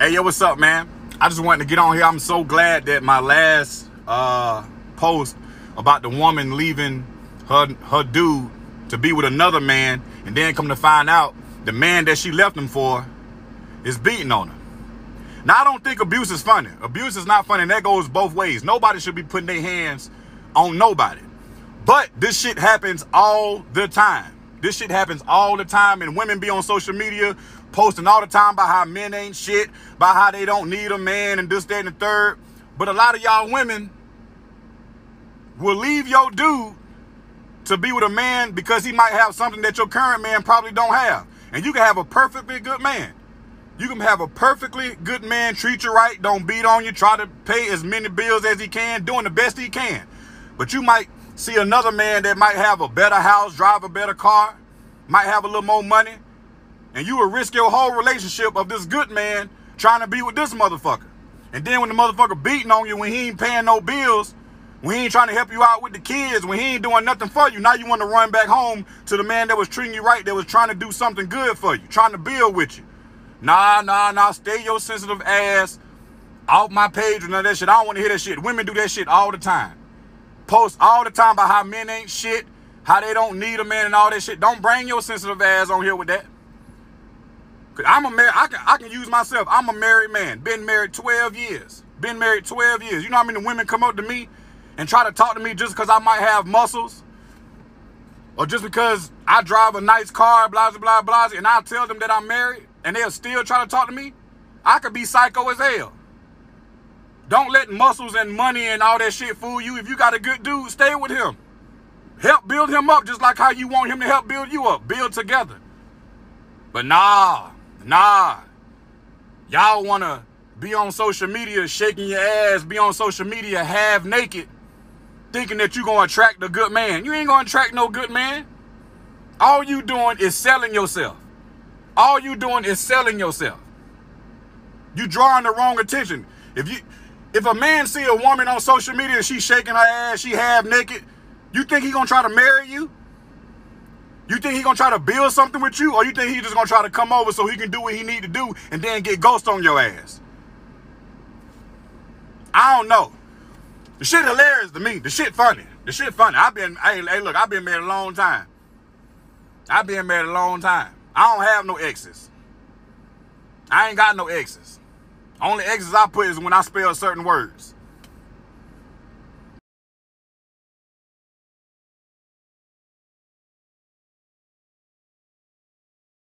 Hey, yo, what's up, man? I just wanted to get on here. I'm so glad that my last uh, post about the woman leaving her her dude to be with another man, and then come to find out the man that she left him for is beating on her. Now, I don't think abuse is funny. Abuse is not funny, and that goes both ways. Nobody should be putting their hands on nobody. But this shit happens all the time. This shit happens all the time, and women be on social media posting all the time about how men ain't shit, about how they don't need a man and this, that, and the third. But a lot of y'all women will leave your dude to be with a man because he might have something that your current man probably don't have. And you can have a perfectly good man. You can have a perfectly good man, treat you right, don't beat on you, try to pay as many bills as he can, doing the best he can. But you might see another man that might have a better house, drive a better car, might have a little more money, and you will risk your whole relationship of this good man trying to be with this motherfucker. And then when the motherfucker beating on you when he ain't paying no bills, when he ain't trying to help you out with the kids, when he ain't doing nothing for you, now you want to run back home to the man that was treating you right, that was trying to do something good for you, trying to build with you. Nah, nah, nah, stay your sensitive ass off my page and all that shit. I don't want to hear that shit. Women do that shit all the time. Post all the time about how men ain't shit, how they don't need a man and all that shit. Don't bring your sensitive ass on here with that. Cause I'm a married, I can I can use myself. I'm a married man. Been married 12 years. Been married 12 years. You know how many women come up to me and try to talk to me just because I might have muscles? Or just because I drive a nice car, blah, blah, blah, blah, and I tell them that I'm married and they'll still try to talk to me? I could be psycho as hell. Don't let muscles and money and all that shit fool you. If you got a good dude, stay with him. Help build him up just like how you want him to help build you up. Build together. But nah, Nah. Y'all want to be on social media shaking your ass, be on social media half naked, thinking that you're going to attract a good man. You ain't going to attract no good man. All you doing is selling yourself. All you doing is selling yourself. You drawing the wrong attention. If you if a man see a woman on social media and she's shaking her ass, she half naked, you think he to try to marry you? You think he gonna try to build something with you, or you think he just gonna try to come over so he can do what he need to do and then get ghost on your ass? I don't know. The shit hilarious to me. The shit funny. The shit funny. I've been, hey, hey, look, I've been married a long time. I've been married a long time. I don't have no exes. I ain't got no exes. Only exes I put is when I spell certain words.